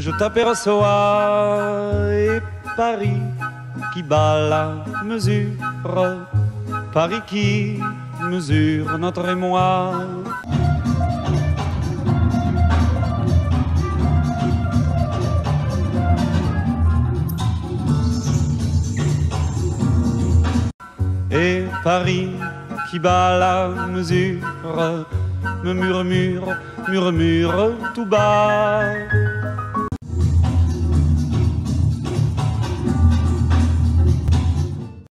je t'aperçois et Paris qui bat la mesure, Paris qui mesure notre émoi. Et Paris qui bat la mesure. Me murmure, murmure tout bas.